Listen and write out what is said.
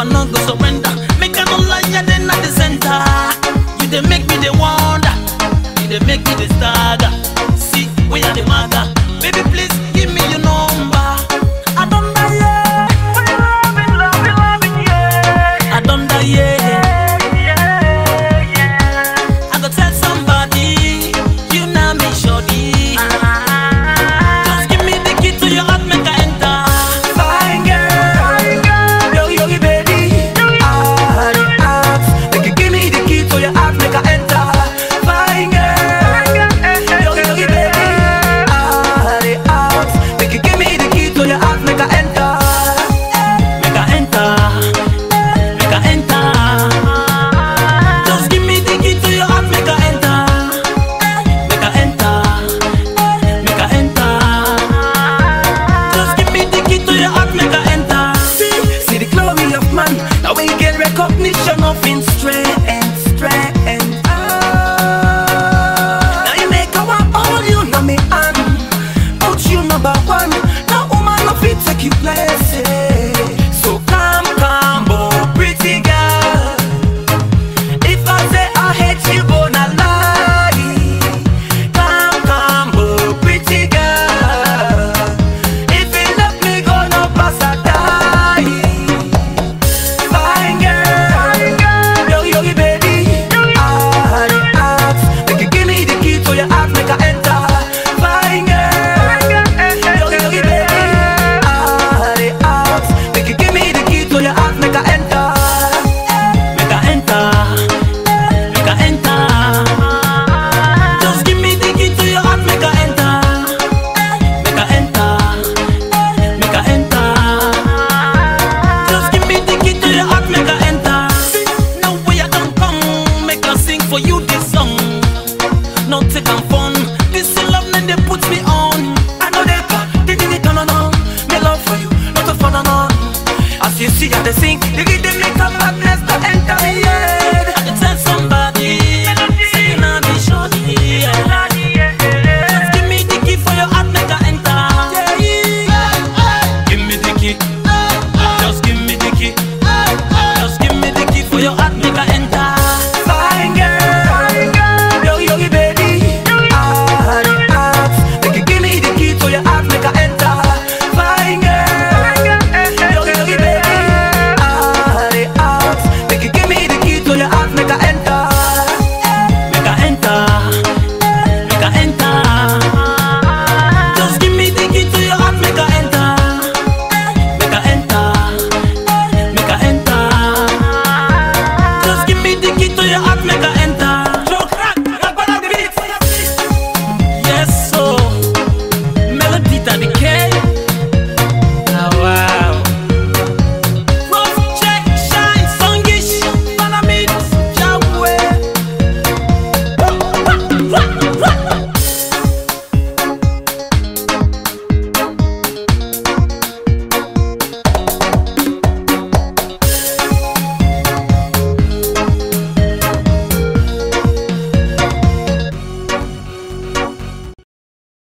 I'm not gonna surrender. nothing and fun. This is love, then they put me on. I know they talk, they did it on and on. My love for you, not a fun and on. As you see, I they sing, they did they make a madness to enter me. Yeah.